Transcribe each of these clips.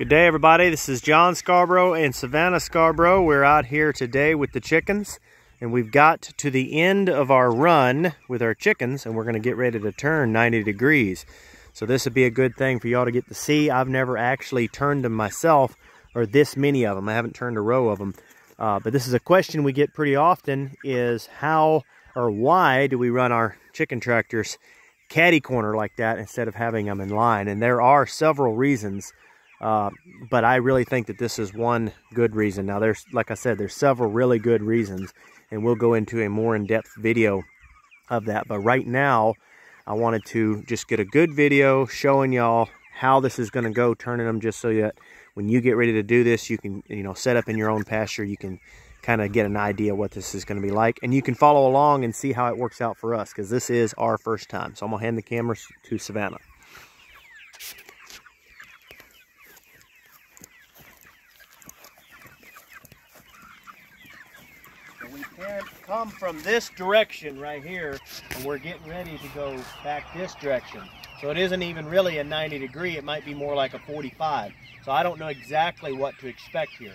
Good day everybody, this is John Scarborough and Savannah Scarborough. We're out here today with the chickens and we've got to the end of our run with our chickens and we're gonna get ready to turn 90 degrees. So this would be a good thing for y'all to get to see. I've never actually turned them myself or this many of them. I haven't turned a row of them. Uh, but this is a question we get pretty often is how or why do we run our chicken tractors caddy corner like that instead of having them in line? And there are several reasons uh, but I really think that this is one good reason. Now, there's, like I said, there's several really good reasons, and we'll go into a more in-depth video of that. But right now, I wanted to just get a good video showing y'all how this is going to go, turning them just so that when you get ready to do this, you can, you know, set up in your own pasture. You can kind of get an idea what this is going to be like. And you can follow along and see how it works out for us because this is our first time. So I'm going to hand the camera to Savannah. And come from this direction right here and we're getting ready to go back this direction. So it isn't even really a 90 degree, it might be more like a 45. So I don't know exactly what to expect here.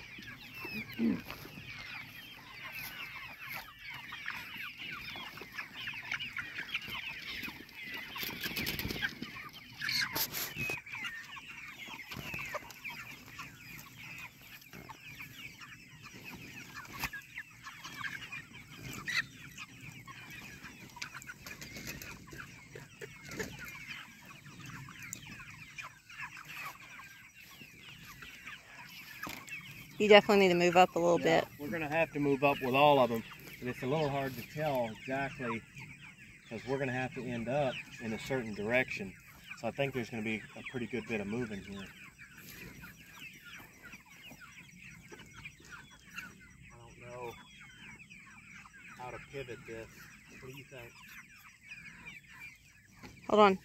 You definitely need to move up a little yeah, bit. We're going to have to move up with all of them. But it's a little hard to tell exactly because we're going to have to end up in a certain direction. So I think there's going to be a pretty good bit of moving here. I don't know how to pivot this. What do you think? Hold on.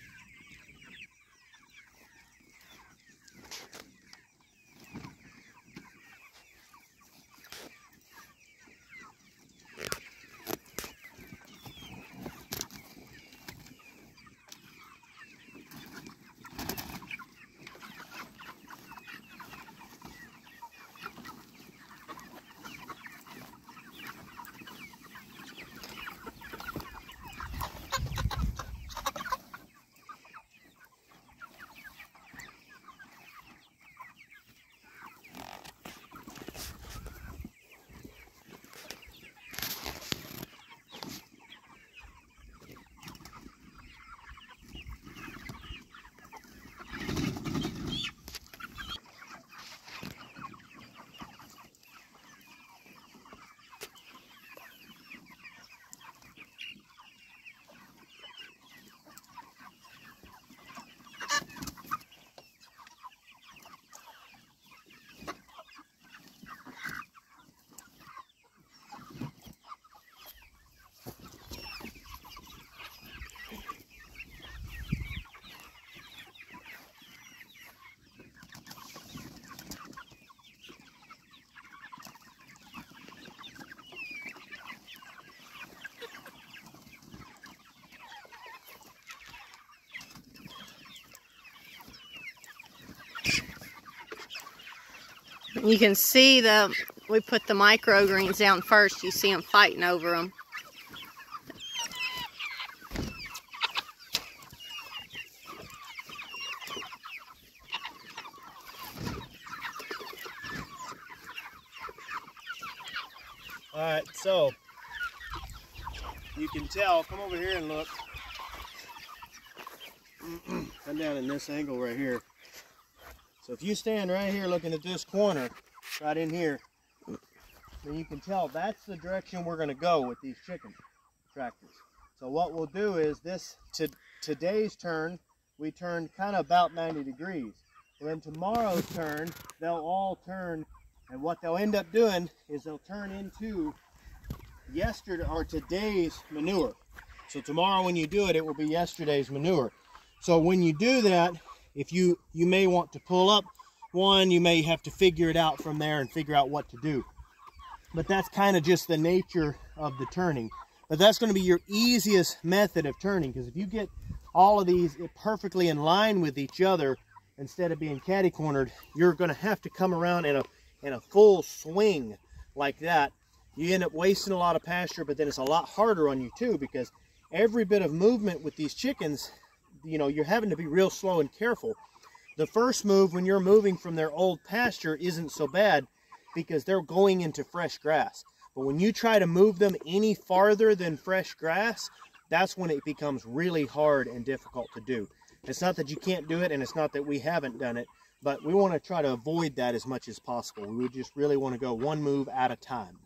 You can see the, we put the microgreens down first. You see them fighting over them. All right, so you can tell, come over here and look. Come down in this angle right here. So if you stand right here looking at this corner, right in here, then you can tell that's the direction we're gonna go with these chicken tractors. So what we'll do is this, to, today's turn, we turn kind of about 90 degrees. And then tomorrow's turn, they'll all turn, and what they'll end up doing is they'll turn into yesterday or today's manure. So tomorrow when you do it, it will be yesterday's manure. So when you do that, if you, you may want to pull up one, you may have to figure it out from there and figure out what to do. But that's kind of just the nature of the turning. But that's going to be your easiest method of turning because if you get all of these perfectly in line with each other, instead of being catty cornered, you're going to have to come around in a in a full swing like that. You end up wasting a lot of pasture, but then it's a lot harder on you too because every bit of movement with these chickens, you know, you're having to be real slow and careful. The first move when you're moving from their old pasture isn't so bad because they're going into fresh grass. But when you try to move them any farther than fresh grass, that's when it becomes really hard and difficult to do. It's not that you can't do it and it's not that we haven't done it, but we want to try to avoid that as much as possible. We would just really want to go one move at a time.